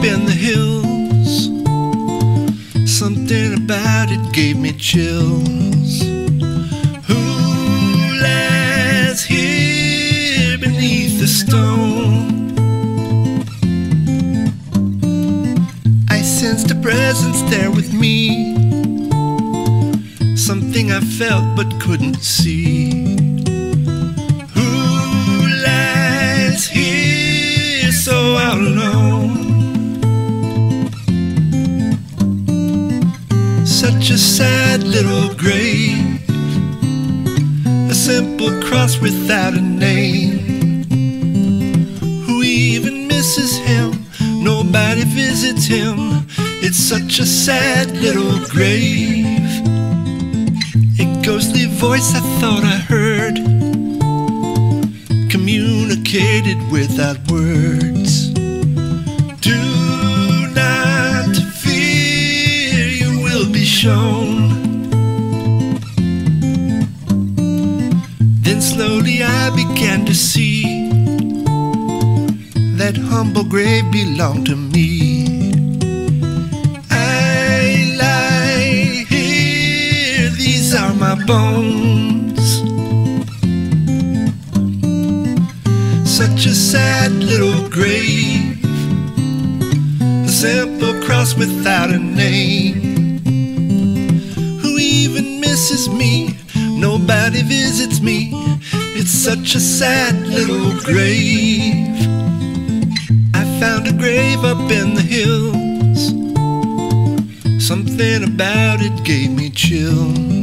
up in the hills. Something about it gave me chills. Who lies here beneath the stone? I sensed a presence there with me. Something I felt but couldn't see. Who lies here so alone? Such a sad little grave. A simple cross without a name. Who even misses him? Nobody visits him. It's such a sad little grave. A ghostly voice I thought I heard communicated without words. Shown. Then slowly I began to see that humble grave belonged to me. I lie here, these are my bones. Such a sad little grave, a simple cross without a name. Nobody visits me. It's such a sad little grave. I found a grave up in the hills. Something about it gave me chills.